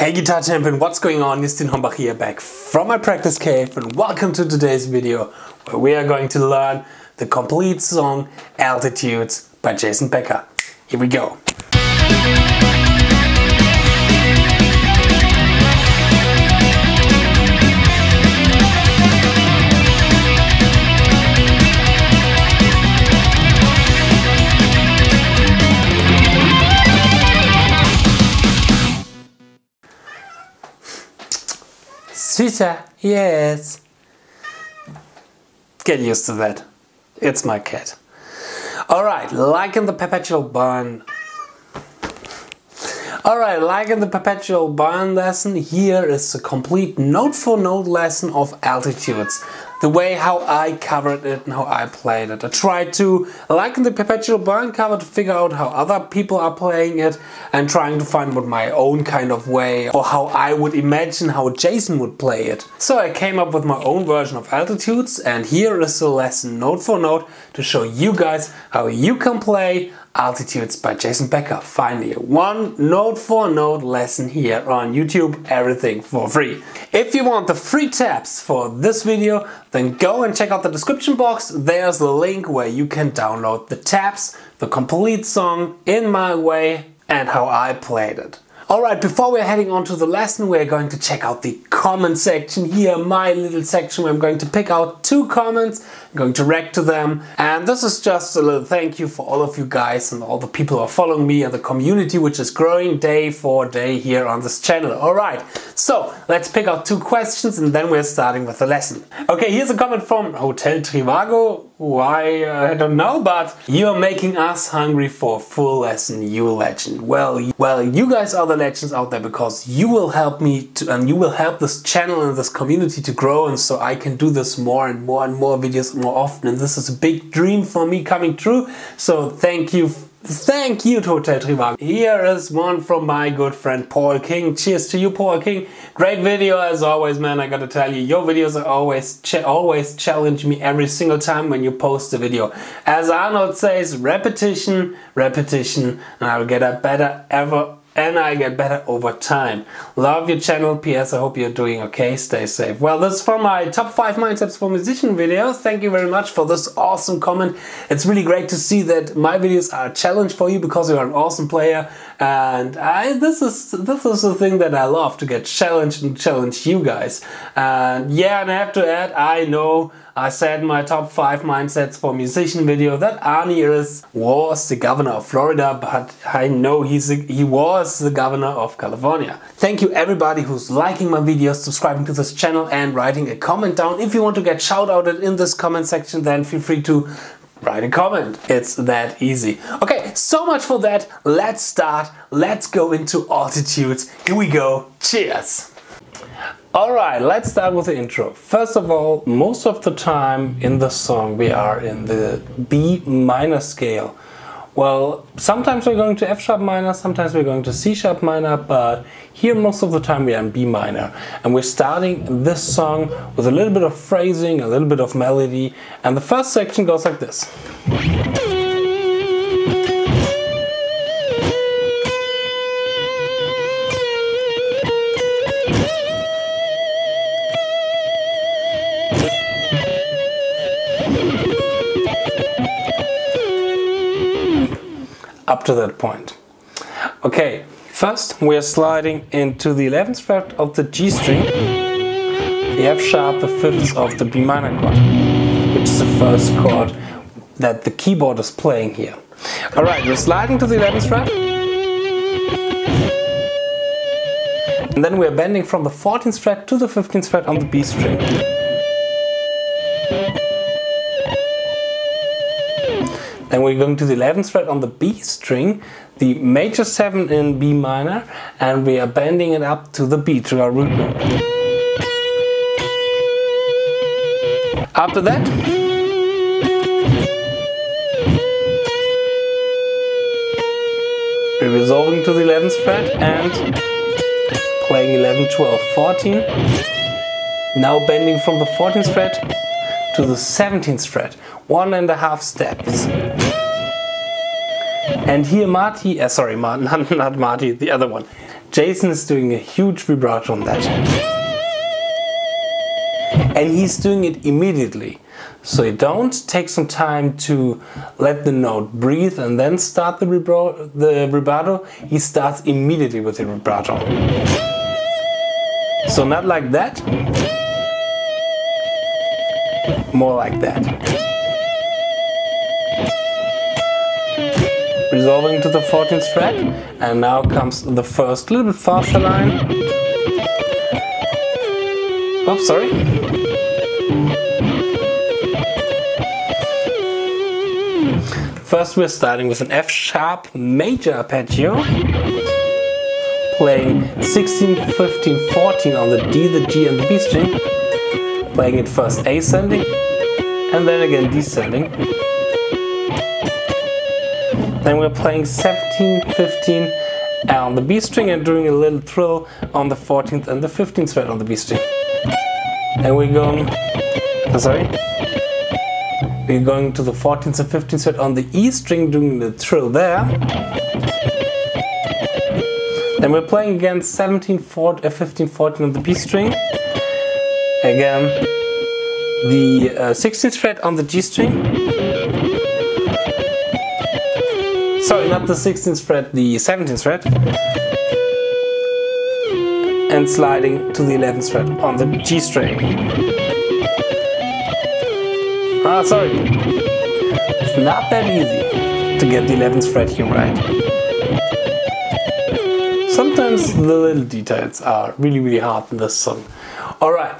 Hey Guitar Champion, what's going on? Justin Hombach here back from my practice cave and welcome to today's video where we are going to learn the complete song Altitudes by Jason Becker. Here we go. Süßer, yes. Get used to that. It's my cat. Alright, like in the Perpetual Burn. Alright, like in the Perpetual Burn lesson, here is a complete note for note lesson of altitudes the way how I covered it and how I played it. I tried to, like in the Perpetual Burn cover, to figure out how other people are playing it and trying to find what my own kind of way or how I would imagine how Jason would play it. So I came up with my own version of Altitudes and here is the lesson note for note to show you guys how you can play Altitudes by Jason Becker. Finally, one note for note lesson here on YouTube, everything for free. If you want the free tabs for this video, then go and check out the description box. There's the link where you can download the tabs, the complete song in my way and how I played it. Alright, before we're heading on to the lesson, we're going to check out the comment section here, my little section where I'm going to pick out two comments, going to react to them, and this is just a little thank you for all of you guys and all the people who are following me and the community which is growing day for day here on this channel. Alright, so let's pick out two questions and then we're starting with the lesson. Okay, here's a comment from Hotel Trivago why, uh, I don't know, but you're making us hungry for a full lesson, you legend. Well, well, you guys are the legends out there because you will help me to, and you will help this channel and this community to grow and so I can do this more and more and more videos more often and this is a big dream for me coming true. So thank you Thank you, to Hotel Trivago. Here is one from my good friend Paul King. Cheers to you, Paul King. Great video as always, man. I gotta tell you, your videos are always always challenge me every single time when you post a video. As Arnold says, repetition, repetition, and I will get a better ever and I get better over time. Love your channel. PS, I hope you're doing okay. Stay safe. Well, this is for my top 5 mindsets for musician videos. Thank you very much for this awesome comment. It's really great to see that my videos are a challenge for you because you're an awesome player. And I, this is this is the thing that I love, to get challenged and challenge you guys. And yeah, and I have to add, I know I said my top 5 mindsets for musician video that Arnie is, was the governor of Florida, but I know he's a, he was the governor of California. Thank you everybody who's liking my videos, subscribing to this channel and writing a comment down. If you want to get shout outed in this comment section then feel free to write a comment. It's that easy. Okay, so much for that. Let's start. Let's go into altitudes. Here we go. Cheers. Alright, let's start with the intro. First of all, most of the time in the song we are in the B minor scale. Well, sometimes we're going to F sharp minor, sometimes we're going to C sharp minor, but here most of the time we are in B minor. And we're starting this song with a little bit of phrasing, a little bit of melody, and the first section goes like this. Up to that point. Okay, first we are sliding into the 11th fret of the G string, the F sharp, the 5th of the B minor chord, which is the first chord that the keyboard is playing here. Alright, we're sliding to the 11th fret. And then we're bending from the 14th fret to the 15th fret on the B string. We're going to the 11th fret on the B string, the major 7 in B minor, and we are bending it up to the B, to our root note. After that, we're resolving to the 11th fret and playing 11, 12, 14. Now bending from the 14th fret to the 17th fret one and a half steps. And here Marty, uh, sorry, not, not Marty, the other one. Jason is doing a huge vibrato on that. And he's doing it immediately. So you don't take some time to let the note breathe and then start the, vibro the vibrato. He starts immediately with the vibrato. So not like that, more like that. Resolving to the 14th fret, and now comes the first little bit faster line. Oops, sorry. First we're starting with an F sharp major arpeggio playing 16, 15, 14 on the D, the G and the B string playing it first ascending and then again descending then we're playing 17, 15 on the B string and doing a little trill on the 14th and the 15th fret on the B string and we're going sorry we're going to the 14th and 15th fret on the E string doing the trill there. Then we're playing again 17, 14, uh, 15, 14 on the B string. Again, the uh, 16th fret on the G string. Sorry, not the 16th fret, the 17th fret. And sliding to the 11th fret on the G string. Ah, sorry. It's not that easy to get the 11th fret here right. Sometimes the little details are really, really hard in this song. Alright,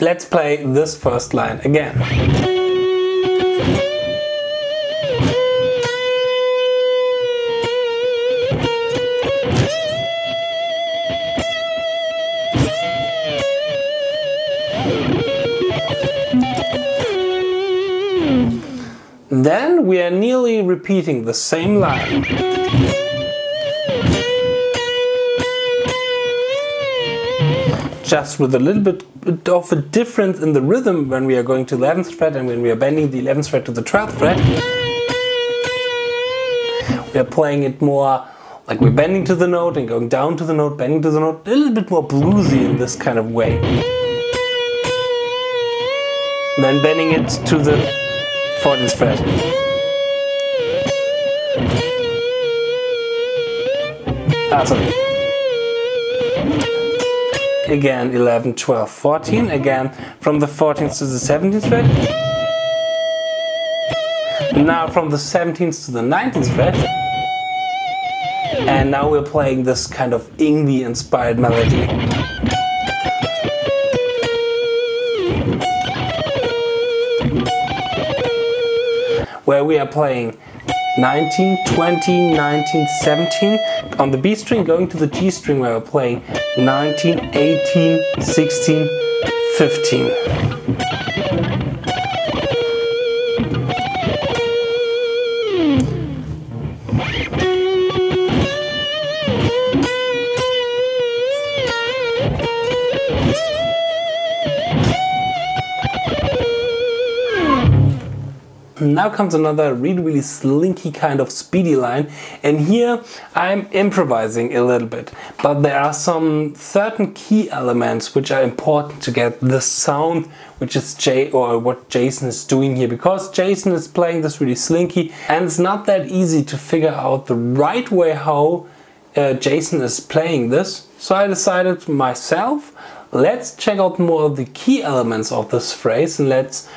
let's play this first line again. Repeating the same line. Just with a little bit of a difference in the rhythm when we are going to the 11th fret and when we are bending the 11th fret to the 12th fret. We are playing it more like we're bending to the note and going down to the note, bending to the note, a little bit more bluesy in this kind of way. then bending it to the Fourteenth fret. Again, 11, 12, 14. Again, from the 14th to the 17th fret. Now from the 17th to the 19th fret. And now we're playing this kind of Yngwie inspired melody. where we are playing 19, 20, 19, 17 on the B string going to the G string where we're playing 19, 18, 16, 15. Now comes another really, really slinky kind of speedy line. And here I'm improvising a little bit. But there are some certain key elements which are important to get the sound which is Jay or what Jason is doing here because Jason is playing this really slinky and it's not that easy to figure out the right way how uh, Jason is playing this. So I decided myself, let's check out more of the key elements of this phrase and let's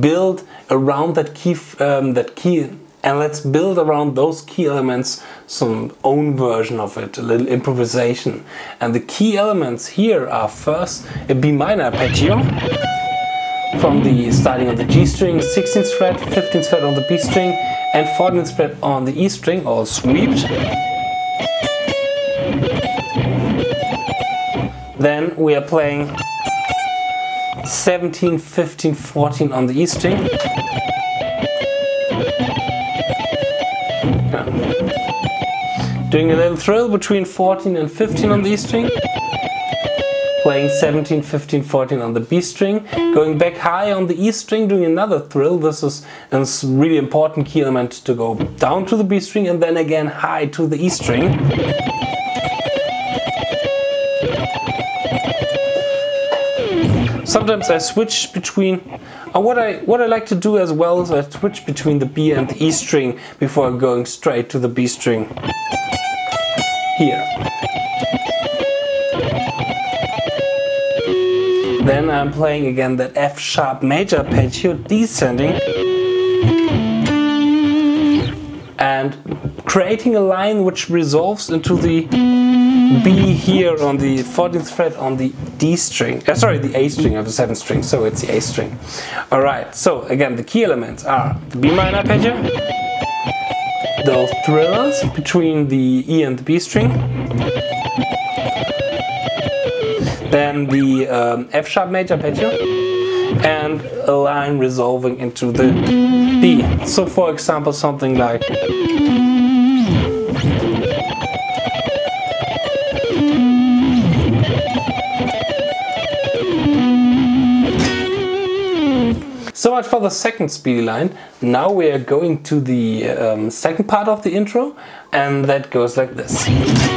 build around that key um, that key and let's build around those key elements some own version of it, a little improvisation. And the key elements here are first a B minor arpeggio from the starting on the G string, 16th fret, 15th fret on the B string, and 14th fret on the E string, all swept. Then we are playing 17, 15, 14 on the E string. Doing a little trill between 14 and 15 on the E string. Playing 17, 15, 14 on the B string. Going back high on the E string, doing another trill. This is a really important key element to go down to the B string and then again high to the E string. Sometimes I switch between uh, what I what I like to do as well is I switch between the B and the E string before going straight to the B string here. Then I'm playing again that F sharp major arpeggio descending and creating a line which resolves into the B here on the 14th fret on the D string, uh, sorry, the A string of the 7th string, so it's the A string. Alright, so again, the key elements are the B minor arpeggio, those thrillers between the E and the B string, then the um, F sharp major arpeggio, and a line resolving into the D. So for example, something like So much for the second speedy line. Now we are going to the um, second part of the intro and that goes like this.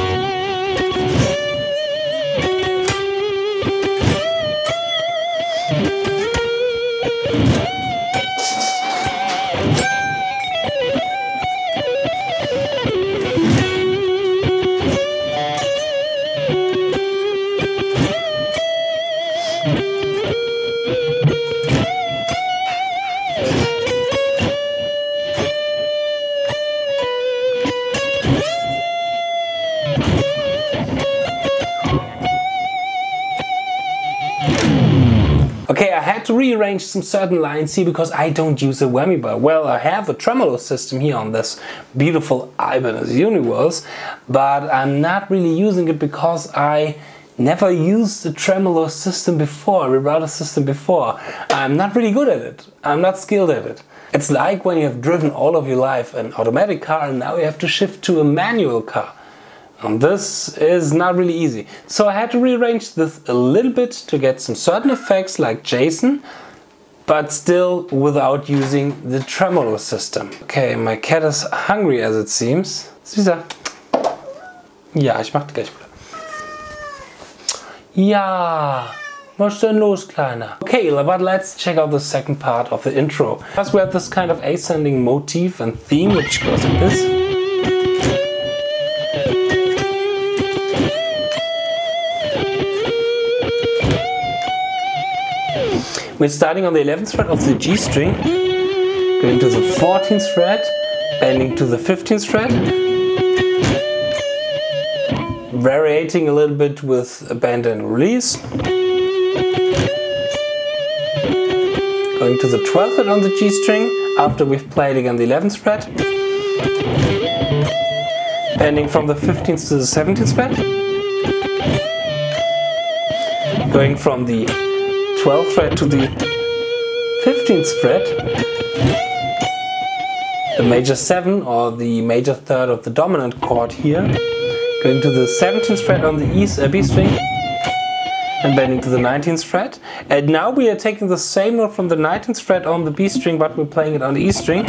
Some certain lines here because I don't use a whammy bar. Well, I have a tremolo system here on this beautiful Ibanez Universe, but I'm not really using it because I never used the tremolo system before, vibrato system before. I'm not really good at it. I'm not skilled at it. It's like when you have driven all of your life an automatic car and now you have to shift to a manual car. And this is not really easy. So I had to rearrange this a little bit to get some certain effects like Jason, but still without using the tremolo system. Okay, my cat is hungry as it seems. Süßer. Ja, ich mach gleich wieder. Ja, was denn los, Kleiner? Okay, but let's check out the second part of the intro. First we have this kind of ascending motif and theme which goes like this. We're starting on the 11th fret of the G string, going to the 14th fret, bending to the 15th fret, variating a little bit with a bend and release, going to the 12th fret on the G string after we've played again the 11th fret, bending from the 15th to the 17th fret, going from the 12th fret to the 15th fret, the major 7 or the major third of the dominant chord here, going to the 17th fret on the E, uh, B string and bending to the 19th fret. And now we are taking the same note from the 19th fret on the B string but we're playing it on the E string,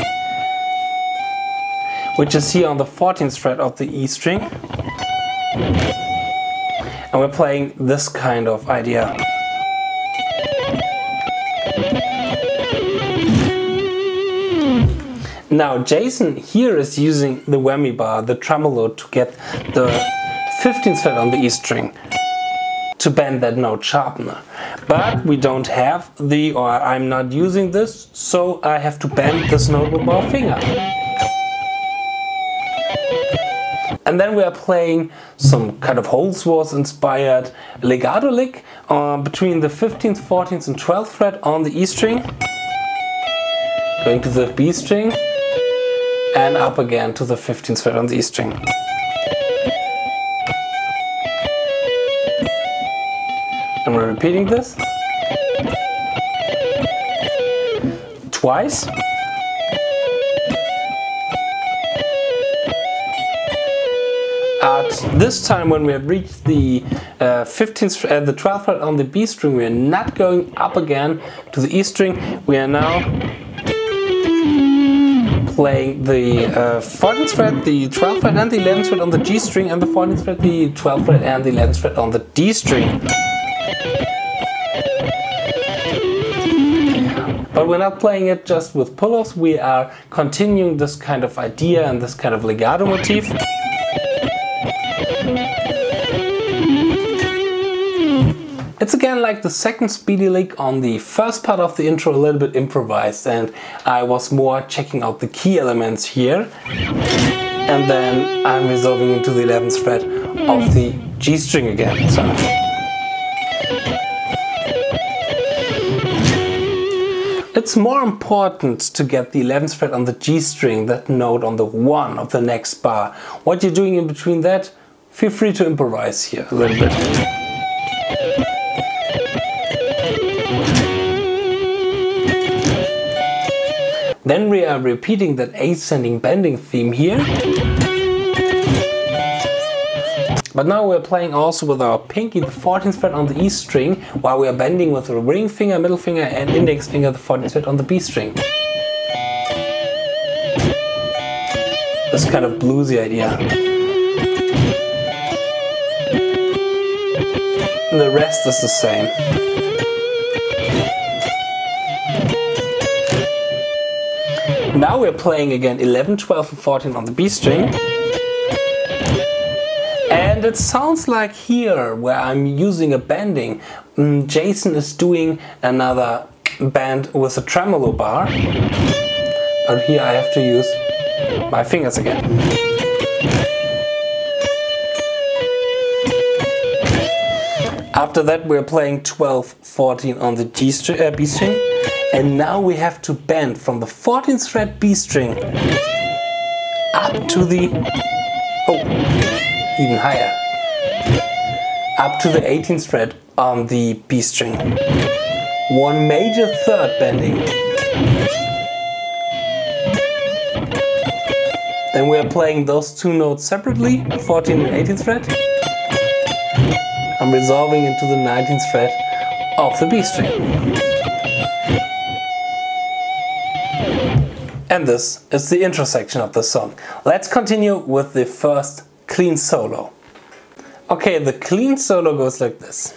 which is here on the 14th fret of the E string. And we're playing this kind of idea. Now Jason here is using the whammy bar, the tremolo, to get the 15th fret on the E string to bend that note sharpener. But we don't have the, or I'm not using this, so I have to bend this note with my finger. And then we are playing some kind of Holdsworth inspired legato lick uh, between the 15th, 14th and 12th fret on the E string. Going to the B string and up again to the 15th fret on the E string. And we're repeating this twice. At this time when we have reached the uh, 15th, uh, the 12th fret on the B string, we are not going up again to the E string. We are now playing the uh, 14th fret, the 12th fret and the 11th fret on the G string and the 14th fret, the 12th fret and the 11th fret on the D string. But we're not playing it just with pull-offs, we are continuing this kind of idea and this kind of legato motif. It's again like the second speedy lick on the first part of the intro, a little bit improvised and I was more checking out the key elements here. And then I'm resolving into the 11th fret of the G string again. So. It's more important to get the 11th fret on the G string, that note on the 1 of the next bar. What you're doing in between that, feel free to improvise here a little bit. Then we are repeating that ascending bending theme here. But now we're playing also with our pinky, the 14th fret on the E string, while we are bending with the ring finger, middle finger and index finger, the 14th fret on the B string. This kind of bluesy idea. And the rest is the same. Now we're playing again 11, 12 and 14 on the B string. And it sounds like here, where I'm using a bending, mm, Jason is doing another bend with a tremolo bar. But here I have to use my fingers again. After that we're playing 12, 14 on the G string, uh, B string. And now we have to bend from the 14th fret B string up to the, oh, even higher, up to the 18th fret on the B string. One major third bending. Then we are playing those two notes separately, 14th and 18th fret. I'm resolving into the 19th fret of the B string. And this is the intro section of the song. Let's continue with the first clean solo. Okay, the clean solo goes like this.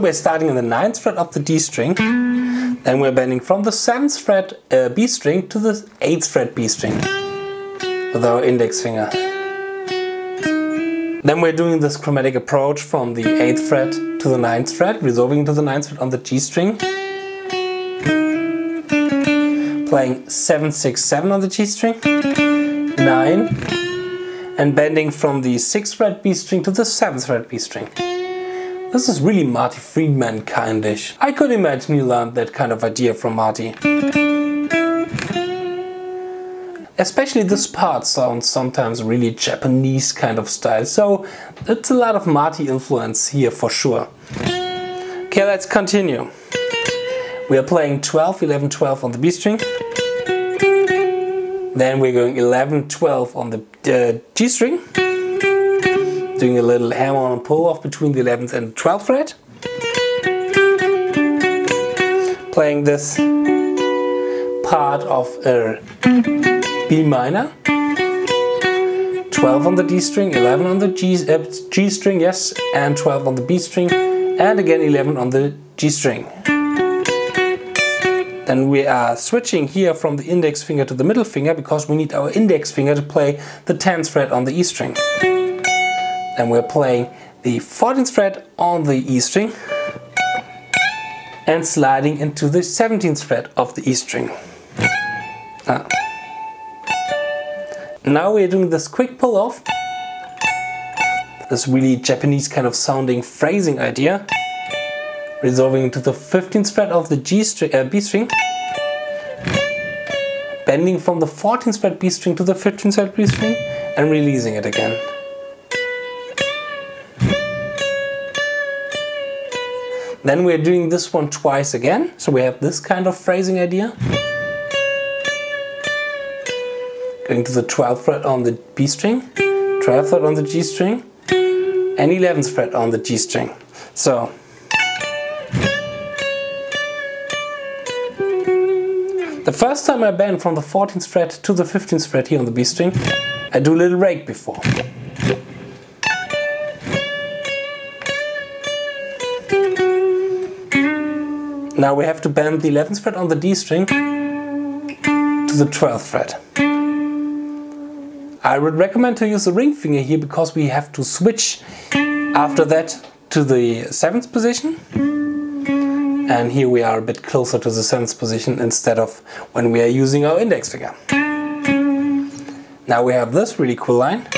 We're starting in the 9th fret of the D string, then we're bending from the 7th fret uh, B string to the 8th fret B string with our index finger. Then we're doing this chromatic approach from the 8th fret to the 9th fret, resolving to the 9th fret on the G string. Playing 7, 6, 7 on the G string, 9, and bending from the 6th fret B string to the 7th fret B string. This is really Marty Friedman kindish. I could imagine you learned that kind of idea from Marty. Especially this part sounds sometimes really Japanese kind of style, so it's a lot of Marty influence here for sure. Okay, let's continue. We are playing 12, 11, 12 on the B string. Then we're going 11, 12 on the uh, G string doing a little hammer on pull off between the 11th and 12th fret. Playing this part of a B minor. 12 on the D string, 11 on the G, uh, G string, yes, and 12 on the B string, and again 11 on the G string. Then we are switching here from the index finger to the middle finger because we need our index finger to play the 10th fret on the E string and we're playing the 14th fret on the E string and sliding into the 17th fret of the E string. Ah. Now we're doing this quick pull off, this really Japanese kind of sounding phrasing idea, resolving into the 15th fret of the G string, uh, B string, bending from the 14th fret B string to the 15th fret B string and releasing it again. Then we're doing this one twice again. So we have this kind of phrasing idea. Going to the 12th fret on the B string, 12th fret on the G string, and 11th fret on the G string. So The first time I bend from the 14th fret to the 15th fret here on the B string, I do a little rake before. Now we have to bend the 11th fret on the D string to the 12th fret. I would recommend to use the ring finger here because we have to switch after that to the 7th position. And here we are a bit closer to the 7th position instead of when we are using our index finger. Now we have this really cool line.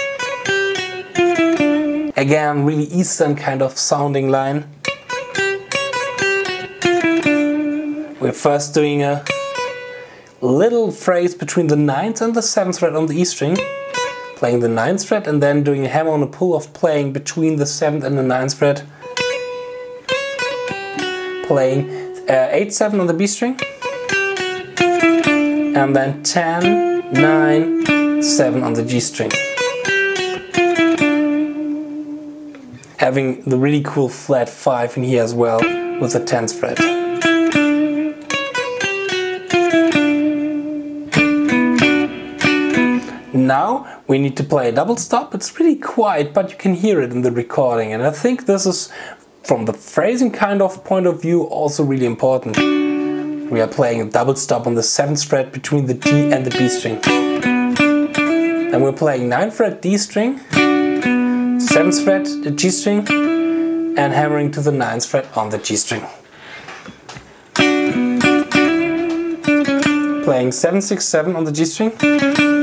Again, really Eastern kind of sounding line. We're first doing a little phrase between the 9th and the 7th fret on the E string, playing the 9th fret and then doing a hammer on a pull of playing between the 7th and the 9th fret, playing uh, 8 7 on the B string, and then 10 9 7 on the G string. Having the really cool flat 5 in here as well with the 10th fret. Now we need to play a double stop. It's pretty quiet, but you can hear it in the recording. And I think this is, from the phrasing kind of point of view, also really important. We are playing a double stop on the 7th fret between the G and the B string. And we're playing 9th fret D string, 7th fret the G string, and hammering to the 9th fret on the G string. Playing 7 6 7 on the G string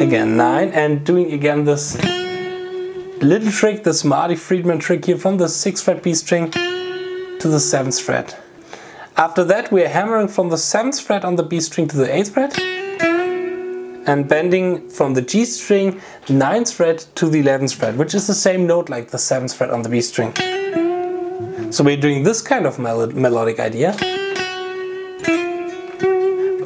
again 9 and doing again this little trick, this Marty Friedman trick here from the 6th fret B string to the 7th fret. After that we are hammering from the 7th fret on the B string to the 8th fret and bending from the G string 9th fret to the 11th fret, which is the same note like the 7th fret on the B string. So we're doing this kind of mel melodic idea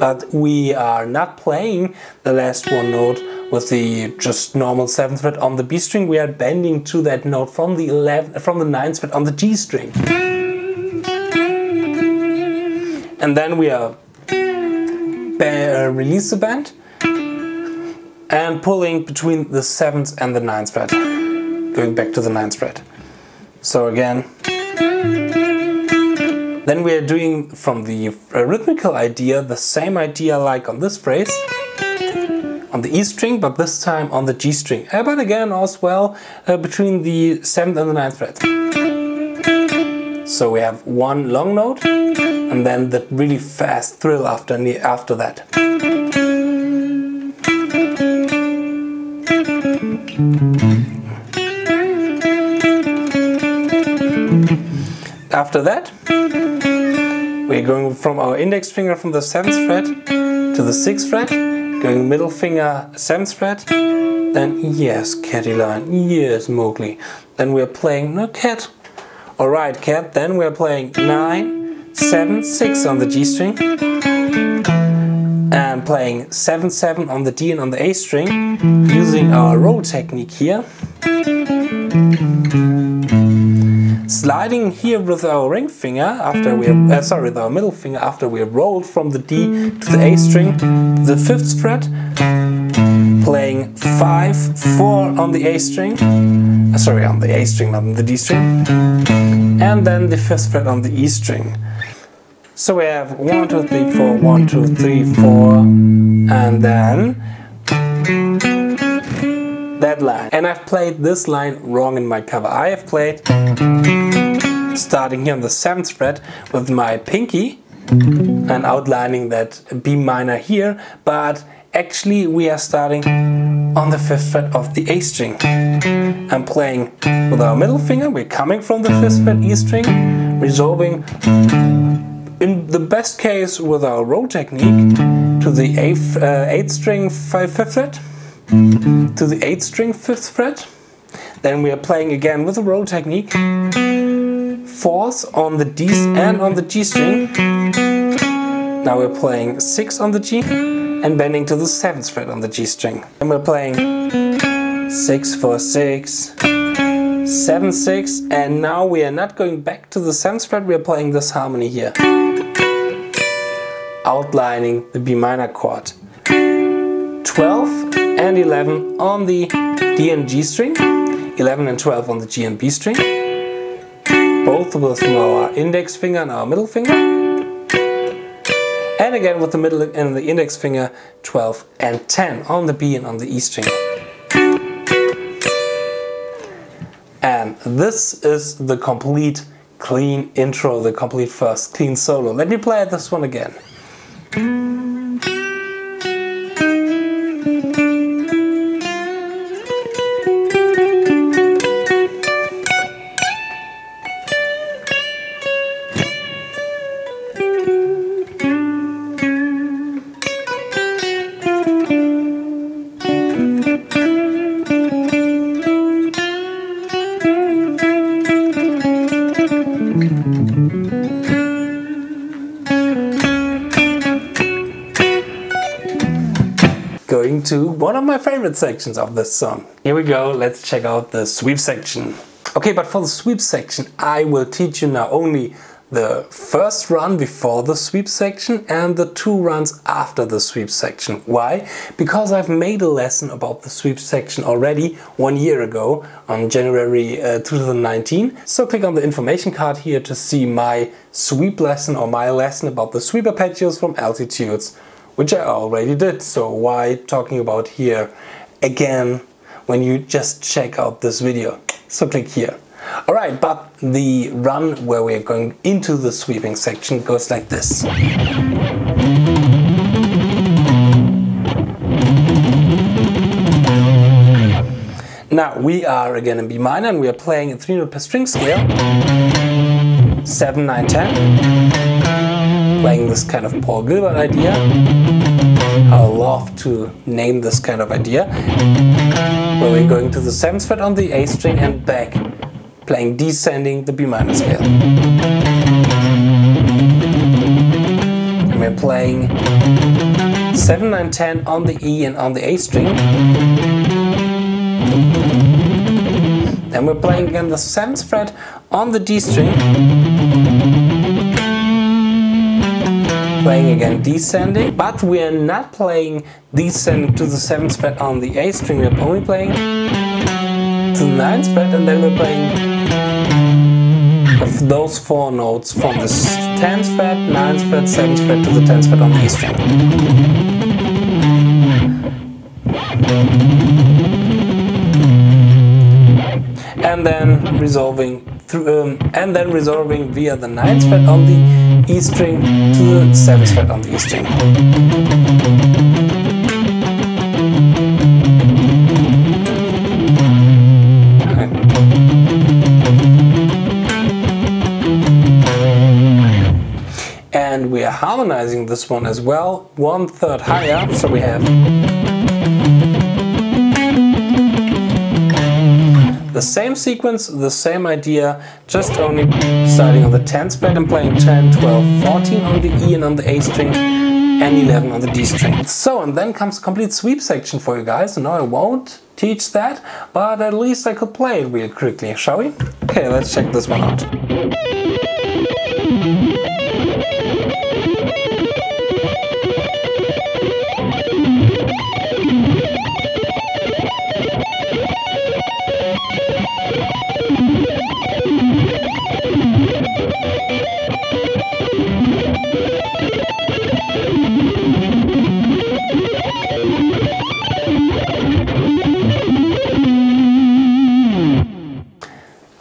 but we are not playing the last one note with the just normal 7th fret on the B string, we are bending to that note from the 11th, from the 9th fret on the G string. And then we are uh, release the bend and pulling between the 7th and the 9th fret, going back to the 9th fret. So again, then we are doing from the rhythmical idea the same idea like on this phrase on the E string, but this time on the G string. Uh, but again, as well uh, between the 7th and the 9th fret. So we have one long note and then the really fast thrill after, after that. After that, we're going from our index finger from the 7th fret to the 6th fret, going middle finger 7th fret, then yes, Catty line, yes, Mowgli. Then we're playing, no, Cat. Alright, Cat, then we're playing 9, 7, 6 on the G string, and playing 7, 7 on the D and on the A string, using our roll technique here sliding here with our ring finger after we have, uh, sorry, with our middle finger after we rolled from the D to the A string, the fifth fret, playing 5, 4 on the A string, uh, sorry, on the A string, not on the D string, and then the fifth fret on the E string. So we have 1, 2, 3, 4, 1, 2, 3, 4, and then that line. And I've played this line wrong in my cover. I have played starting here on the 7th fret with my pinky and outlining that B minor here, but actually we are starting on the 5th fret of the A string. I'm playing with our middle finger, we're coming from the 5th fret E string, resolving in the best case with our roll technique to the 8th, uh, 8th string 5th fret, to the 8th string 5th fret, then we are playing again with the roll technique fourths on the D and on the G string. Now we're playing 6 on the G and bending to the 7th fret on the G string. And we're playing 6 4 6 7 6 and now we are not going back to the 7th fret, we are playing this harmony here. Outlining the B minor chord. 12 and 11 on the D and G string, 11 and 12 on the G and B string, both with our index finger and our middle finger and again with the middle and the index finger 12 and 10 on the B and on the E string. And this is the complete clean intro, the complete first clean solo. Let me play this one again. Favorite sections of this song. Here we go, let's check out the sweep section. Okay, but for the sweep section, I will teach you now only the first run before the sweep section and the two runs after the sweep section. Why? Because I've made a lesson about the sweep section already one year ago on January uh, 2019. So click on the information card here to see my sweep lesson or my lesson about the sweep arpeggios from altitudes which I already did. So why talking about here again when you just check out this video? So click here. Alright, but the run where we're going into the sweeping section goes like this. Now we are again in B minor and we are playing a 3 note per string scale. 7, 9, 10 playing this kind of Paul Gilbert idea. I love to name this kind of idea. Where we're going to the 7th fret on the A string and back, playing descending the B minor scale. And we're playing 7, 9, 10 on the E and on the A string. Then we're playing again the 7th fret on the D string playing mm. again descending, but we are not playing descending to the 7th fret on the A string, we're only playing to the 9th fret and then we're playing of those four notes from the 10th fret, 9th fret, 7th fret to the 10th fret on the A string. And then resolving through, um, and then resolving via the 9th fret on the E string to the 7th fret on the E string. And we are harmonizing this one as well, one third higher, so we have same sequence, the same idea, just only starting on the 10th fret and playing 10, 12, 14 on the E and on the A string and 11 on the D string. So, and then comes a complete sweep section for you guys. No, I won't teach that, but at least I could play it real quickly, shall we? Okay, let's check this one out.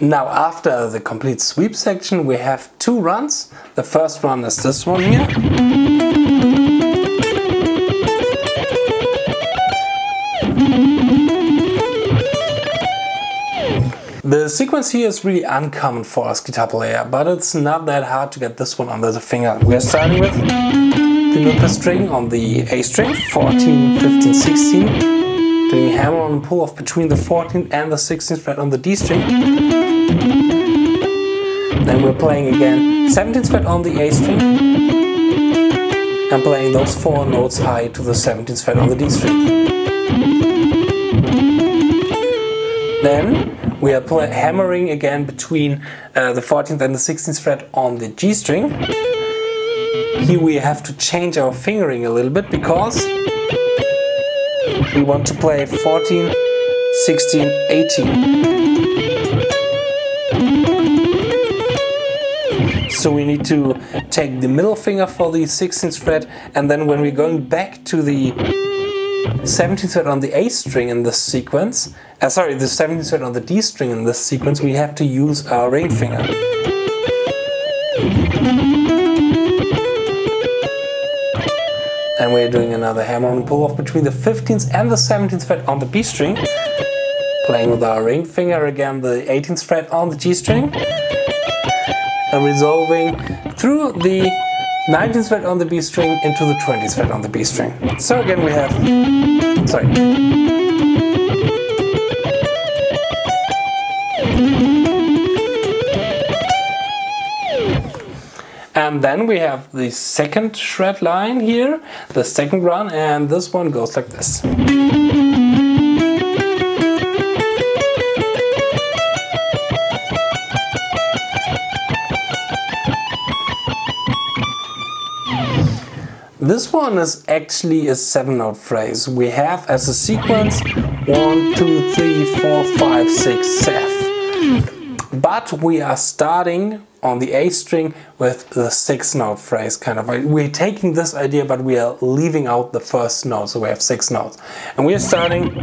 Now after the complete sweep section we have two runs. The first run is this one here. The sequence here is really uncommon for us guitar player, but it's not that hard to get this one under the finger. We're starting with the note string on the A string, 14, 15, 16 doing hammer on pull off between the 14th and the 16th fret on the D string. Then we're playing again 17th fret on the A string and playing those four notes high to the 17th fret on the D string. Then we are hammering again between uh, the 14th and the 16th fret on the G string. Here we have to change our fingering a little bit because we want to play 14, 16, 18. So we need to take the middle finger for the 16th fret and then when we're going back to the 17th fret on the A string in this sequence, uh, sorry, the 17th fret on the D string in this sequence, we have to use our ring finger. And we're doing another hammer on pull off between the 15th and the 17th fret on the B string, playing with our ring finger again the 18th fret on the G string, Uh, resolving through the 19th fret on the B string into the 20th fret on the B string. So again we have, sorry. And then we have the second shred line here, the second run, and this one goes like this. This one is actually a seven note phrase. We have as a sequence one, two, three, four, five, six, seven. But we are starting on the A string with the six note phrase kind of. Like we're taking this idea but we are leaving out the first note so we have six notes. And we are starting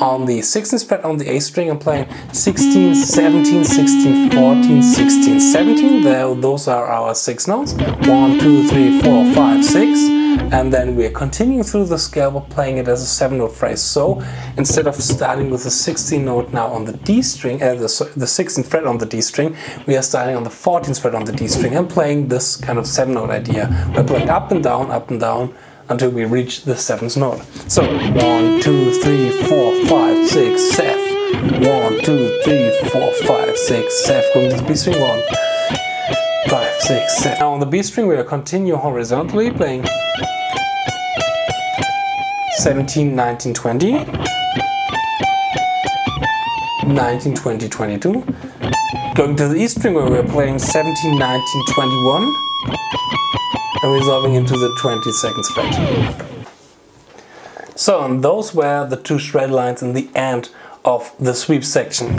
on the 16th fret on the A string and playing 16, 17, 16, 14, 16, 17. There, those are our six notes. One, two, three, four, five, six and then we are continuing through the scale but playing it as a 7 note phrase. So instead of starting with the 16th note now on the D string, uh, the, the 16th fret on the D string, we are starting on the 14th fret on the D string and playing this kind of 7 note idea. We're playing up and down, up and down until we reach the 7th note. So 1, 2, 3, 4, 5, 6, 7. 1, 2, 3, 4, 5, 6, 7. Going to the B string 1, 5, 6, 7. Now on the B string we are continue horizontally playing 17, 19, 20, 19, 20, 22. Going to the E string where we're playing 17, 19, 21 and resolving into the 22nd fret. So those were the two shred lines in the end of the sweep section.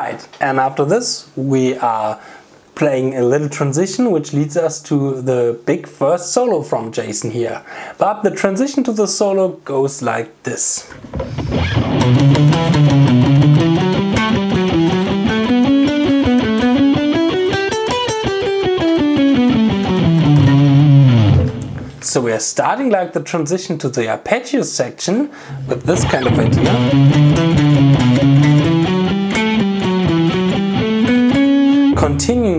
Alright, and after this we are playing a little transition which leads us to the big first solo from Jason here. But the transition to the solo goes like this. So we are starting like the transition to the arpeggio section with this kind of idea.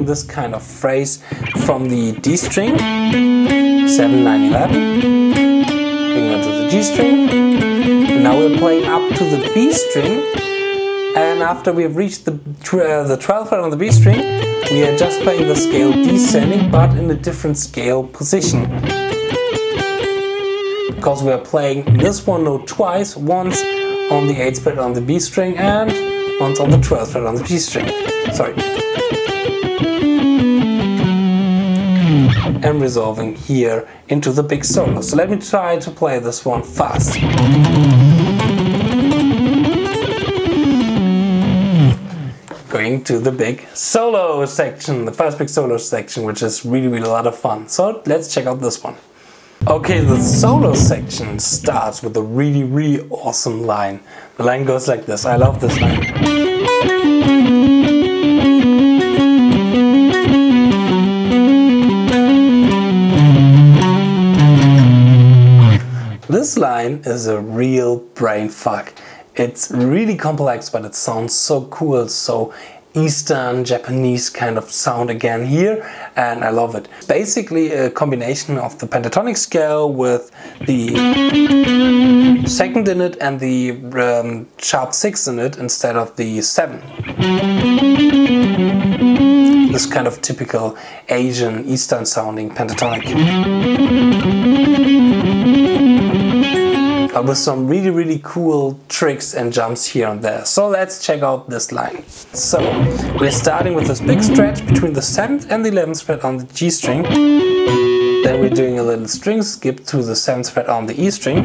This kind of phrase from the D string, 7, 9, 11, going on to the G string, now we're playing up to the B string, and after we've reached the, uh, the 12th fret on the B string, we are just playing the scale descending but in a different scale position. Because we are playing this one note twice, once on the 8th fret on the B string and once on the 12th fret on the G string. Sorry. And resolving here into the big solo. So let me try to play this one fast. Going to the big solo section, the first big solo section, which is really, really a lot of fun. So let's check out this one. Okay, the solo section starts with a really, really awesome line. The line goes like this. I love this line. This line is a real brain fuck. It's really complex, but it sounds so cool. So Eastern Japanese kind of sound again here and I love it. Basically a combination of the pentatonic scale with the second in it and the um, sharp 6 in it instead of the 7. This kind of typical Asian Eastern sounding pentatonic but with some really really cool tricks and jumps here and there. So let's check out this line. So we're starting with this big stretch between the 7th and the 11th fret on the G string. Then we're doing a little string skip to the 7th fret on the E string.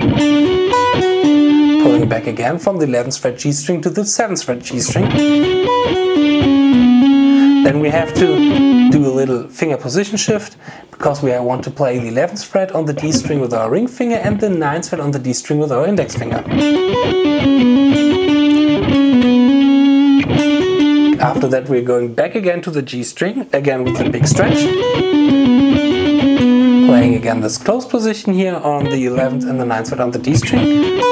Pulling back again from the 11th fret G string to the 7th fret G string. Then we have to little finger position shift because we want to play the 11th fret on the D string with our ring finger and the 9th fret on the D string with our index finger. After that we're going back again to the G string, again with the big stretch. Playing again this close position here on the 11th and the 9th fret on the D string.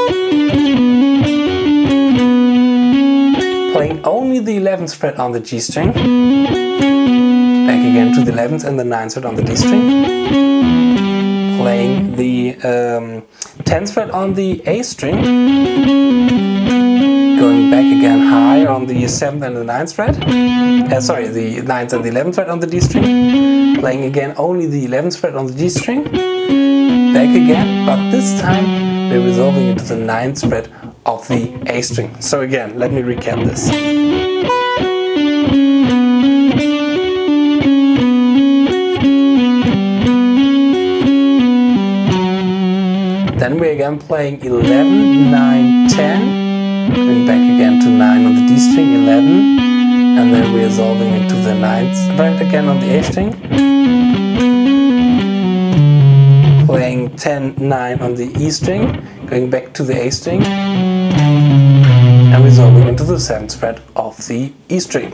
playing only the 11th fret on the G string, again to the 11th and the 9th fret on the D string, playing the um, 10th fret on the A string, going back again high on the 7th and the 9th fret, uh, sorry, the 9th and the 11th fret on the D string, playing again only the 11th fret on the G string, back again, but this time we're resolving into the 9th fret of the A string. So again, let me recap this. Again playing 11, 9, 10, going back again to 9 on the D string, 11, and then we're solving into the 9th fret again on the A string. Playing 10, 9 on the E string, going back to the A string, and resolving into the 7th fret of the E string.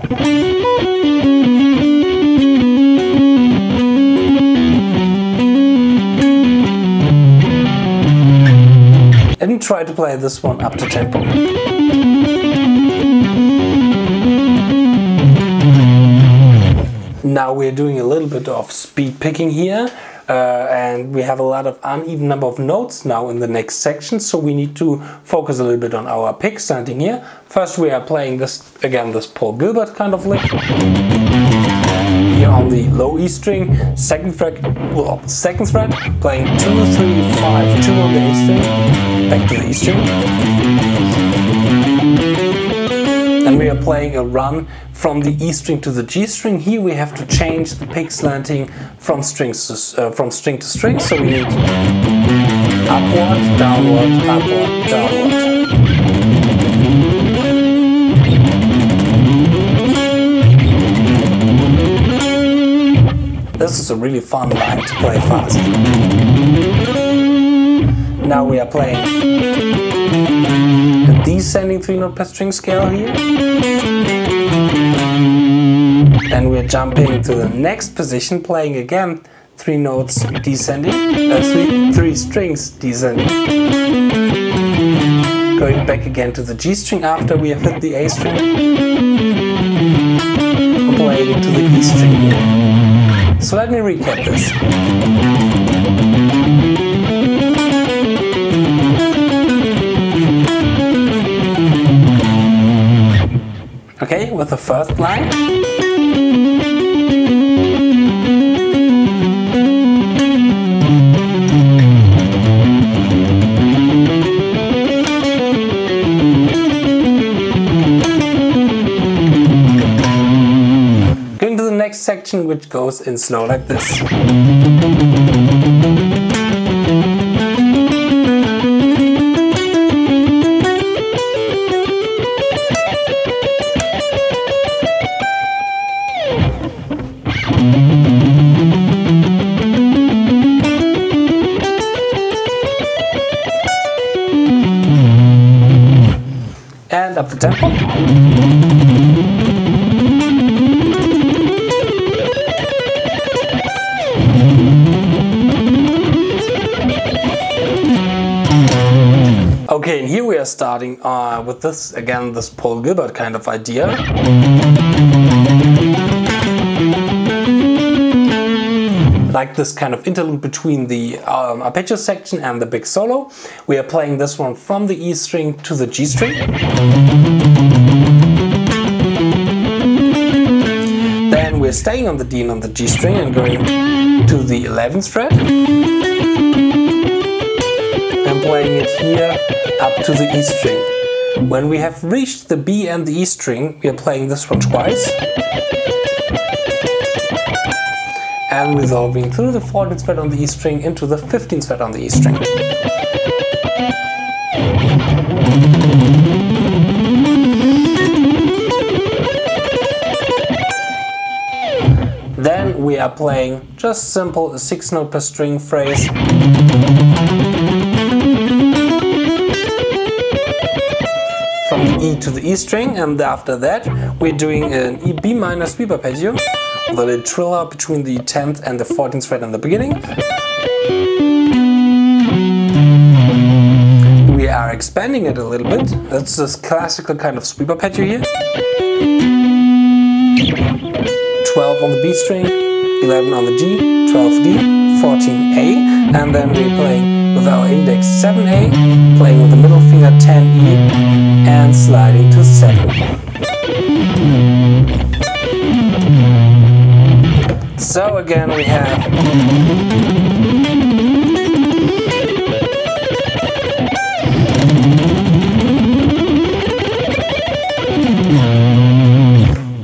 And try to play this one up to tempo. Now we're doing a little bit of speed picking here uh, and we have a lot of uneven number of notes now in the next section so we need to focus a little bit on our pick slanting here. First we are playing this again this Paul Gilbert kind of lick. Here on the low E string second fret well second fret playing two three five two on the E string back to and we are playing a run from the E string to the G string. Here we have to change the pick slanting from strings to, uh, from string to string. So we need upward, downward, upward, downward. This is a really fun line to play fast. Now we are playing a descending three note string scale here then we're jumping to the next position, playing again three notes descending, uh, three, three strings descending. Going back again to the G string after we have hit the A string. Playing to the E string here. So let me recap this. Okay, with the first line. Going to the next section which goes in slow like this. Okay, and here we are starting uh, with this, again, this Paul Gilbert kind of idea. Like this kind of interlude between the um, arpeggio section and the big solo. We are playing this one from the E string to the G string. Then we're staying on the D and on the G string and going to the 11th fret and playing it here up to the E string. When we have reached the B and the E string, we are playing this one twice and resolving through the 14th fret on the E string into the 15th fret on the E string. Then we are playing just simple 6 note per string phrase from the E to the E string and after that we're doing an E B minor sweep arpeggio little triller between the 10th and the 14th fret in the beginning. We are expanding it a little bit. That's this classical kind of sweep arpeggio here. 12 on the B string, 11 on the G, 12D, 14A, and then we're playing with our index 7A, playing with the middle finger 10E, and sliding to 7. So again we have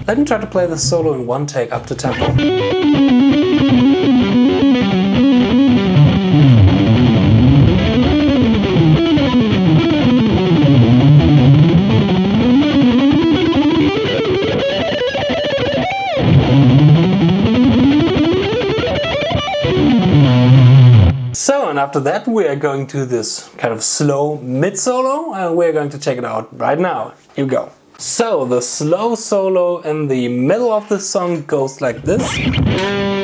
Let me try to play the solo in one take up to tempo. And after that we are going to this kind of slow mid solo and we're going to check it out right now. We go. So, the slow solo in the middle of the song goes like this.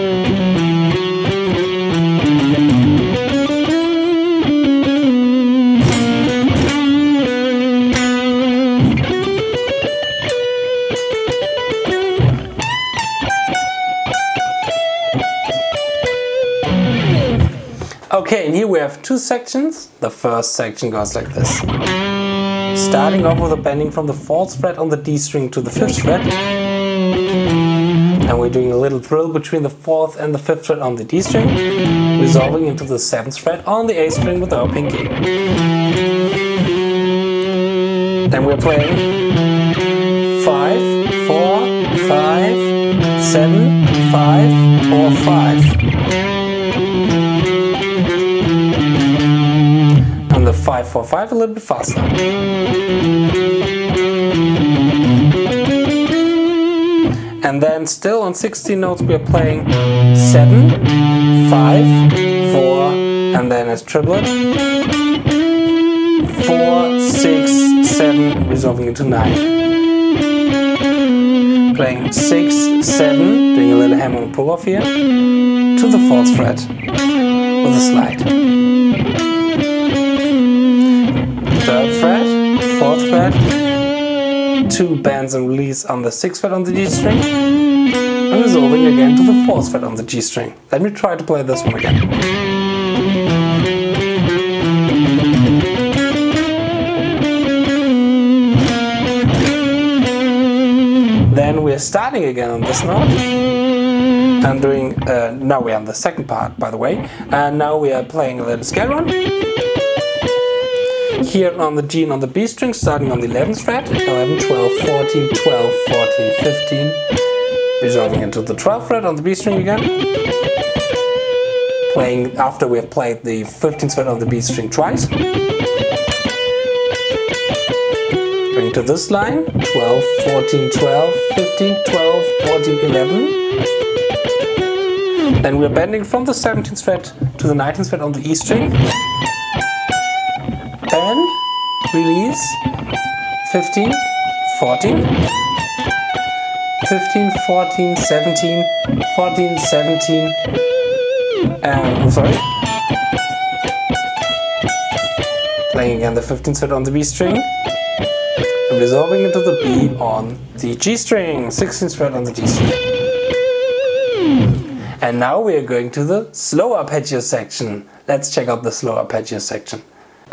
Okay, and here we have two sections. The first section goes like this. Starting off with a bending from the 4th fret on the D string to the 5th fret. And we're doing a little drill between the 4th and the 5th fret on the D string, resolving into the 7th fret on the A string with our pinky. Then we're playing 5, 4, 5, 7, 5, 4, 5. And the 5 4 5 a little bit faster. And then still on 16 notes we are playing 7, 5, 4, and then as triplet 4, 6, 7, resolving into 9. Playing 6, 7, doing a little hammer and pull off here, to the 4th fret with a slide. Fret, two bends and release on the 6th fret on the G string, and resolving again to the 4th fret on the G string. Let me try to play this one again. Then we're starting again on this note and doing, uh, now we're on the second part by the way, and now we are playing a little scale run. Here on the G and on the B string, starting on the 11th fret, 11, 12, 14, 12, 14, 15, resolving into the 12th fret on the B string again. Playing after we have played the 15th fret on the B string twice. Going to this line, 12, 14, 12, 15, 12, 14, 11. Then we're bending from the 17th fret to the 19th fret on the E string. Release, 15, 14, 15, 14, 17, 14, 17, and I'm sorry. playing again the 15th fret on the B string, and resolving into the B on the G string, 16th fret on the G string. And now we are going to the slow arpeggio section. Let's check out the slow arpeggio section.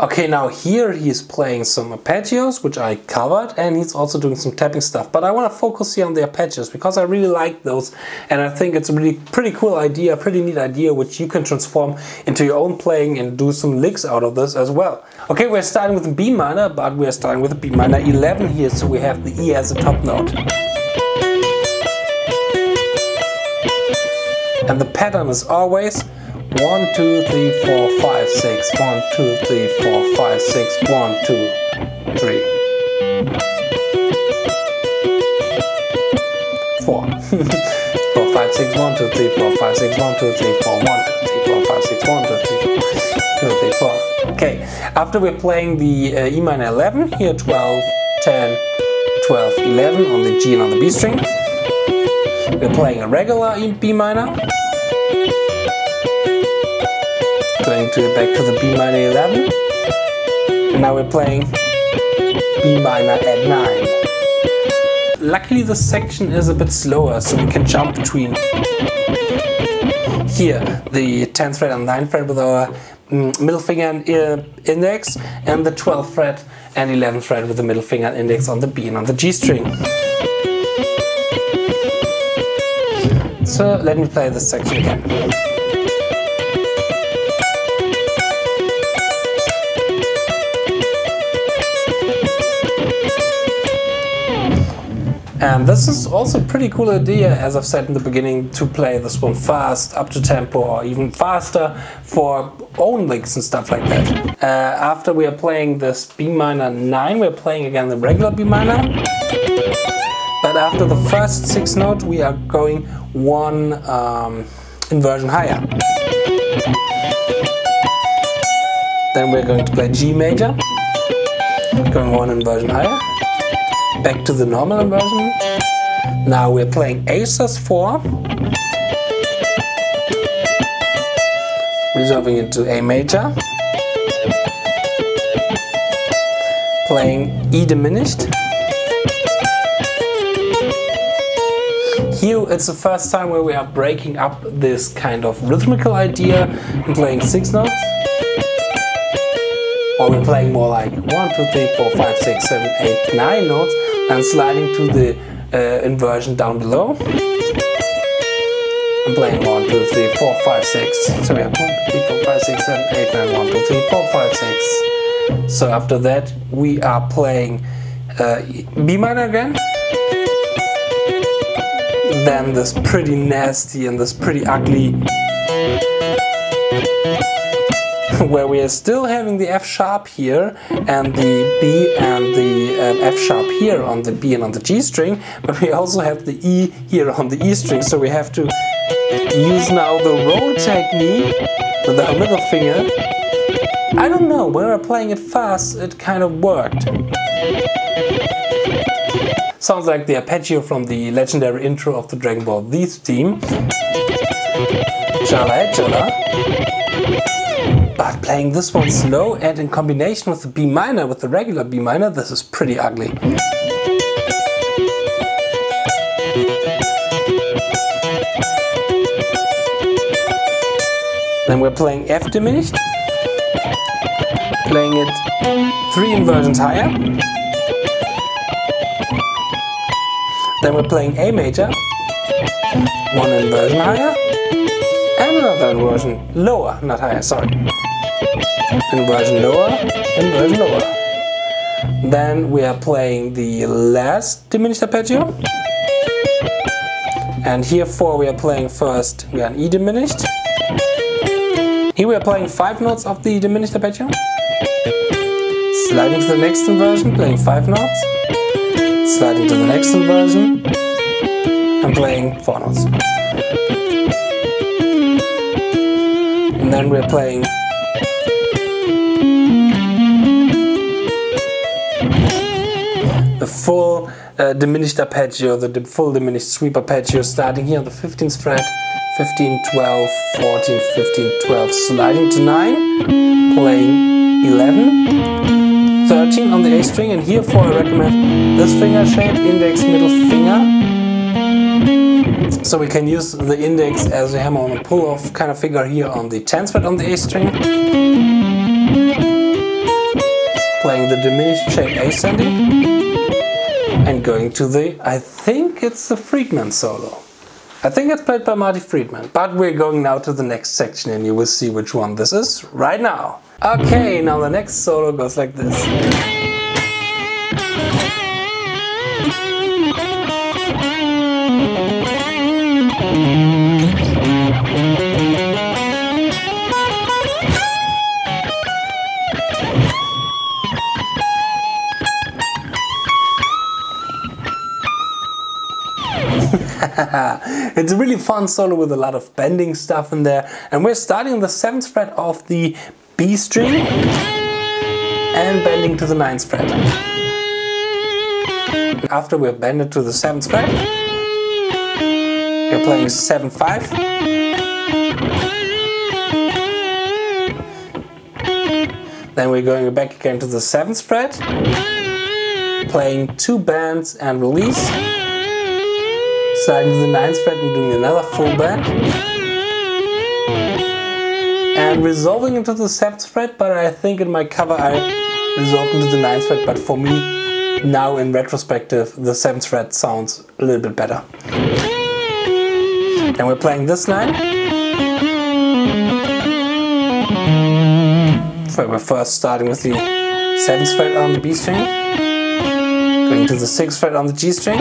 Okay, now here he's playing some arpeggios, which I covered, and he's also doing some tapping stuff. But I want to focus here on the arpeggios because I really like those, and I think it's a really pretty cool idea, a pretty neat idea, which you can transform into your own playing and do some licks out of this as well. Okay, we're starting with B minor, but we're starting with B minor 11 here, so we have the E as a top note. And the pattern is always one, two, three, four, five, six. One, two, three, four, five, six. One, two, three. Four. four, five, six. One, two, three, four, five, six. One, two, three, four. One, two, three, four, five, six. One, two, three, four. Two, three, four. Okay. After we're playing the uh, E minor 11, here 12, 10, 12, 11 on the G and on the B string. We're playing a regular B minor. Going to back to the B minor 11. And now we're playing B minor at 9. Luckily the section is a bit slower, so we can jump between here, the 10th fret and 9th fret with our mm, middle finger and index, and the 12th fret and 11th fret with the middle finger and index on the B and on the G string. So let me play this section again. And this is also a pretty cool idea, as I've said in the beginning, to play this one fast, up to tempo, or even faster for own licks and stuff like that. Uh, after we are playing this B minor 9, we're playing again the regular B minor. But after the first six note, we are going one um, inversion higher. Then we're going to play G major, going one inversion higher back to the normal inversion. Now we're playing A sus 4, resolving into A major, playing E diminished. Here it's the first time where we are breaking up this kind of rhythmical idea and playing six notes. Or we're playing more like 1, 2, 3, 4, 5, 6, 7, 8, 9 notes and sliding to the uh, inversion down below. I'm playing 1, 2, 3, 4, 5, 6. So we have 1, 2, 3, 4, 5, 6, 7, 8, 9, 1, 2, 3, 4, 5, 6. So after that we are playing uh, B minor again. Then this pretty nasty and this pretty ugly where we are still having the F sharp here and the B and the um, F sharp here on the B and on the G string, but we also have the E here on the E string, so we have to use now the roll technique with the middle finger. I don't know, when we are playing it fast, it kind of worked. Sounds like the arpeggio from the legendary intro of the Dragon Ball Z theme. Chala chala. But playing this one slow and in combination with the B minor, with the regular B minor, this is pretty ugly. Then we're playing F diminished, playing it three inversions higher. Then we're playing A major, one inversion higher, and another inversion lower, not higher, sorry inversion lower, inversion lower. Then we are playing the last diminished arpeggio. And here for we are playing first we are an E diminished. Here we are playing five notes of the diminished arpeggio. Sliding to the next inversion, playing five notes. Sliding to the next inversion and playing four notes. And then we're playing uh, diminished arpeggio, the full diminished sweep arpeggio starting here on the 15th fret, 15, 12, 14, 15, 12, sliding to 9, playing 11, 13 on the A string, and here for I recommend this finger shape, index, middle finger. So we can use the index as a hammer on a pull-off kind of figure here on the 10th fret on the A string. Playing the diminished shape ascending. And going to the, I think it's the Friedman solo. I think it's played by Marty Friedman, but we're going now to the next section and you will see which one this is right now. Okay, mm-hmm. now the next solo goes like this. It's a really fun solo with a lot of bending stuff in there. And we're starting on the 7th fret of the B string and bending to the 9th fret. After we're bended to the 7th fret, we're playing 7-5. Then we're going back again to the 7th fret, playing two bends and release to the ninth fret and doing another full bend. And resolving into the 7th fret, but I think in my cover I resolved into the ninth fret, but for me, now in retrospective, the 7th fret sounds a little bit better. And we're playing this line. So we're first starting with the 7th fret on the B string, going to the 6th fret on the G string,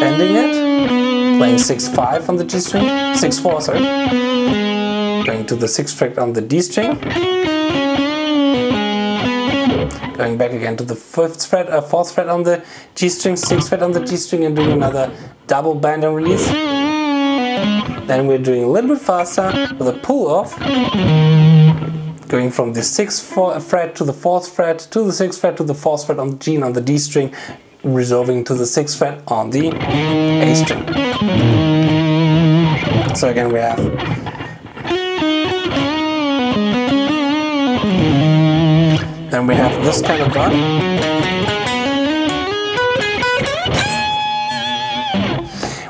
bending it, playing 6-5 on the G string, 6-4 sorry, going to the 6th fret on the D string, going back again to the 5th fret, uh, 4th fret on the G string, 6th fret on the G string and doing another double bend and release. Then we're doing a little bit faster with a pull off, going from the 6th fret to the 4th fret to the 6th fret to the 4th fret on the G and on the D string, resolving to the 6th fret on the A string. So again we have then we have this kind of run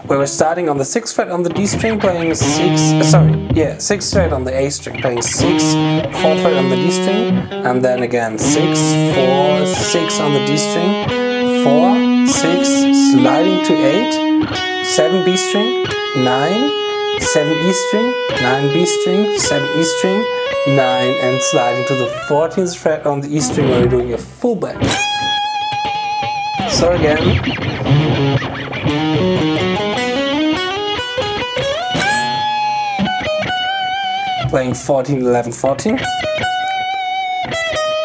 where we're starting on the 6th fret on the D string playing 6, uh, sorry, yeah, 6th fret on the A string playing 6, 4th fret on the D string and then again 6, 4, 6 on the D string 4, 6, sliding to 8, 7 B string, 9, 7 E string, 9 B string, 7 E string, 9 and sliding to the 14th fret on the E string where we're doing a full bend. So again, playing 14, 11, 14,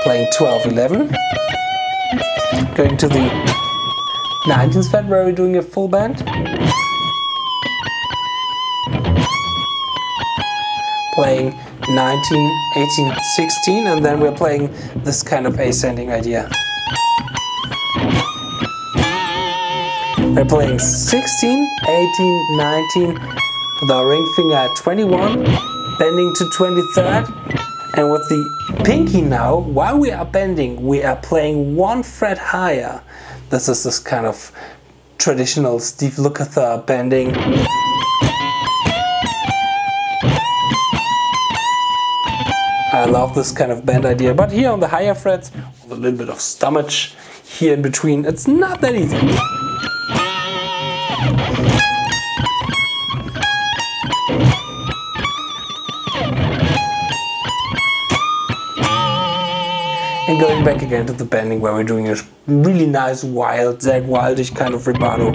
playing 12, 11, going to the 19th fret where we're doing a full bend. Playing 19, 18, 16 and then we're playing this kind of ascending idea. We're playing 16, 18, 19 with our ring finger at 21, bending to 23rd and with the pinky now, while we are bending, we are playing one fret higher. This is this kind of traditional Steve Lukather bending. I love this kind of bend idea, but here on the higher frets, with a little bit of stomach here in between, it's not that easy. Back again to the bending where we're doing a really nice wild, Zakk Wyldish kind of vibrato.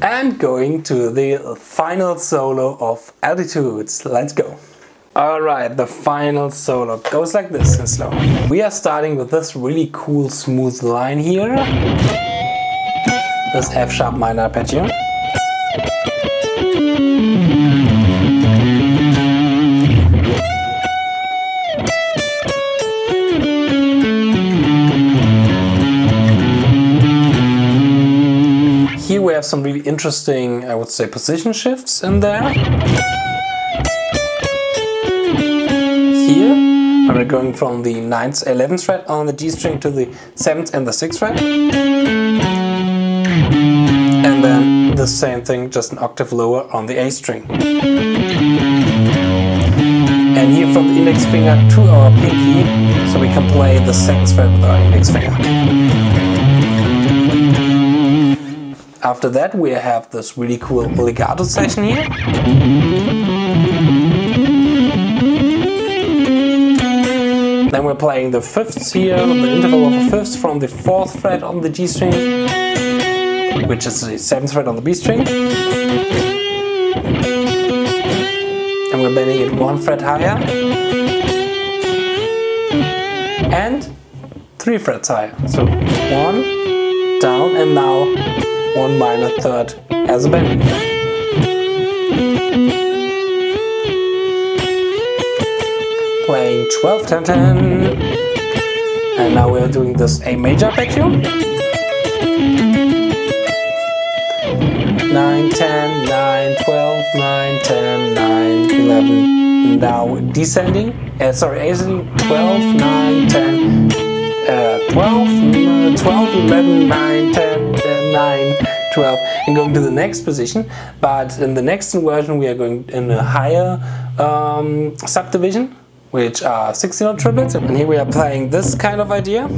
And going to the final solo of Altitudes. Let's go. Alright, the final solo goes like this in slow. We are starting with this really cool smooth line here. This F sharp minor arpeggio. Have some really interesting, I would say, position shifts in there. Here, and we're going from the 9th, 11th fret on the G string to the 7th and the 6th fret. And then the same thing, just an octave lower on the A string. And here from the index finger to our pinky, so we can play the second fret with our index finger. After that we have this really cool legato section here. Then we're playing the fifths here, the interval of a fifth from the fourth fret on the G string, which is the seventh fret on the B string. And we're bending it one fret higher. And three frets higher. So one, down, and now one minor third as a bending. Playing 12, 10, 10. And now we're doing this A major arpeggio. 9, 10, 9, 12, 9, 10, 9, 11. Now descending, uh, sorry, ascending 12, 9, 10, uh, 12, mm, 12, 11, 9, 10, 10, 9, 12, and going to the next position. But in the next inversion, we are going in a higher um, subdivision, which are 16 note triplets. And here we are playing this kind of idea.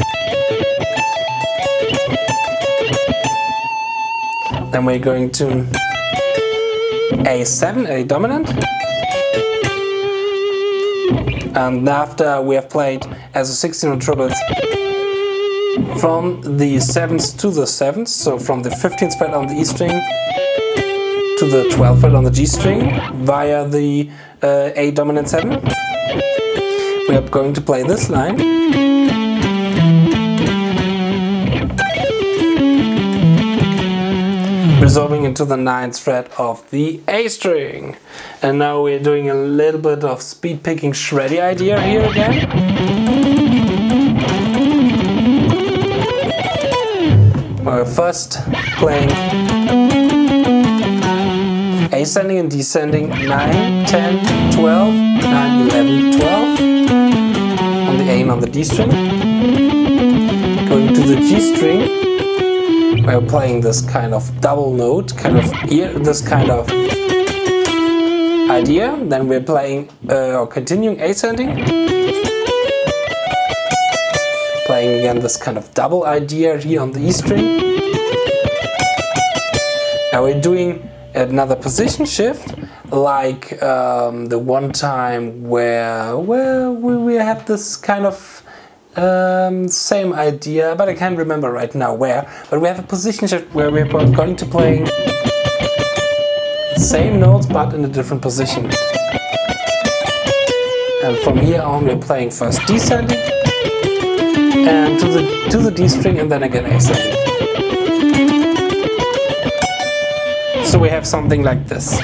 Then we're going to A7, A dominant. And after we have played as a 16 note triplets from the 7th to the 7th, so from the 15th fret on the E string to the 12th fret on the G string via the uh, A dominant 7. We are going to play this line. resolving into the 9th fret of the A string. And now we're doing a little bit of speed picking shreddy idea here again. First playing ascending and descending 9, 10, 12, 9, 11, 12 on the A and on the D string. Going to the G string we're playing this kind of double note, kind of here, this kind of idea. Then we're playing uh, or continuing ascending. Playing again this kind of double idea here on the E string. Now we're doing another position shift like um, the one time where, where we, we had this kind of um, same idea, but I can't remember right now where. But we have a position shift where we're going to play same notes but in a different position. And from here on we're playing first descending and to the to the D string and then again ascending. So we have something like this.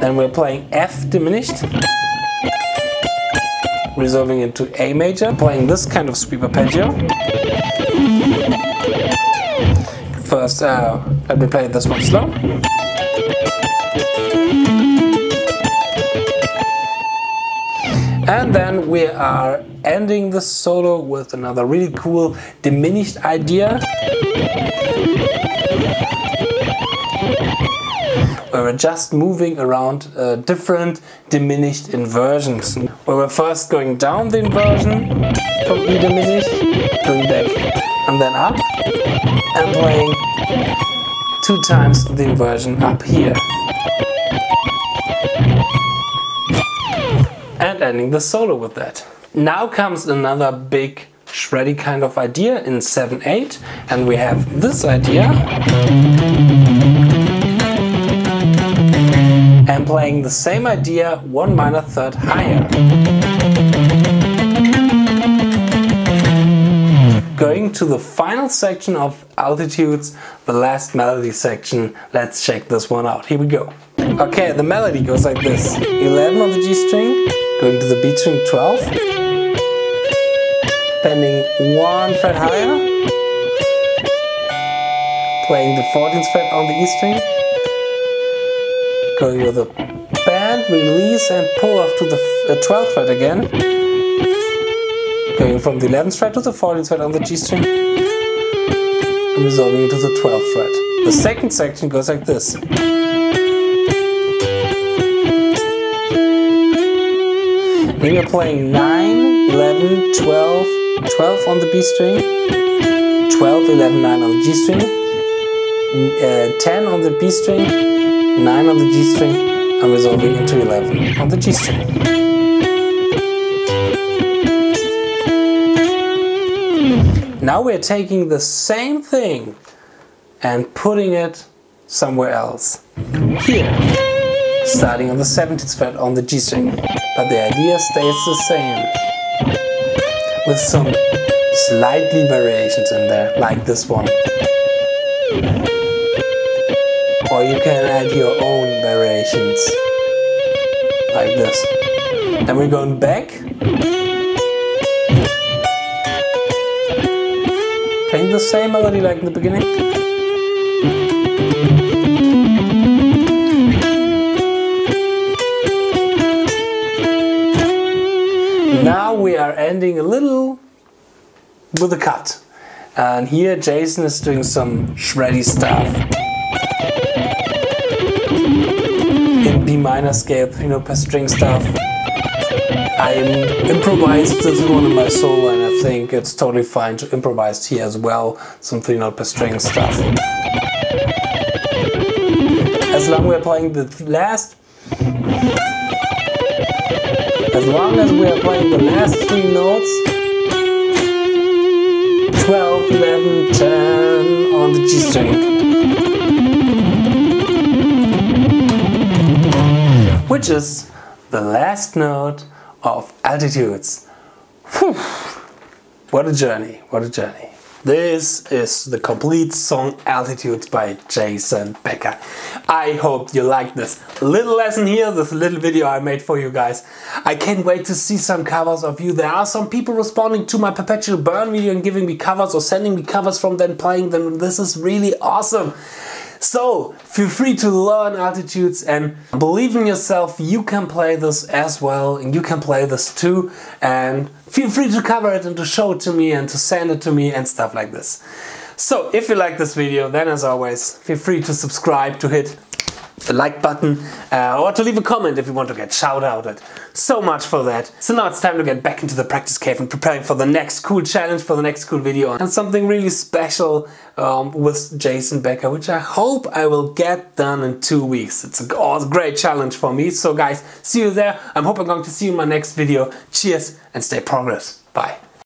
Then we're playing F diminished, resolving into A major, playing this kind of sweep arpeggio. First, uh, let me play this one slow. And then we are ending the solo with another really cool diminished idea where we're just moving around uh, different diminished inversions. Where we're first going down the inversion from E diminished, going back and then up, and playing two times the inversion up here. And ending the solo with that. Now comes another big shreddy kind of idea in 7-8 and we have this idea and playing the same idea one minor third higher. Going to the final section of altitudes, the last melody section, let's check this one out. Here we go. Okay, the melody goes like this. 11 on the G string, going to the B string 12, bending one fret higher, playing the 14th fret on the E string, going with a bend, release and pull off to the 12th uh, fret again, going from the 11th fret to the 14th fret on the G string, and resolving into the 12th fret. The second section goes like this. Then you're playing 9, 11, 12, 12 on the B string, 12, 11, 9 on the G string, uh, 10 on the B string, 9 on the G string, and resolving into 11 on the G string. Now we're taking the same thing and putting it somewhere else. Here, starting on the 17th fret on the G string, but the idea stays the same with some slightly variations in there, like this one. Or you can add your own variations, like this. And we're going back, playing the same melody like in the beginning. Are ending a little with a cut. And here Jason is doing some shreddy stuff. In B minor scale, you know, per string stuff. I improvised this one in my solo and I think it's totally fine to improvise here as well, some three note per string stuff. As long as we're playing the last as long as we are playing the last three notes 12, 11, 10 on the G string. Which is the last note of altitudes. Whew. what a journey what a journey this is the complete song Altitudes by Jason Becker. I hope you liked this little lesson here, this little video I made for you guys. I can't wait to see some covers of you. There are some people responding to my Perpetual Burn video and giving me covers or sending me covers from them playing them. This is really awesome. So feel free to learn altitudes and believe in yourself. You can play this as well and you can play this too. And feel free to cover it and to show it to me and to send it to me and stuff like this. So if you like this video, then as always, feel free to subscribe, to hit the like button uh, or to leave a comment if you want to get shout outed. So much for that. So now it's time to get back into the practice cave and preparing for the next cool challenge, for the next cool video and something really special um, with Jason Becker, which I hope I will get done in two weeks. It's a great challenge for me. So guys, see you there. I'm hoping I'm going to see you in my next video. Cheers and stay progress. Bye.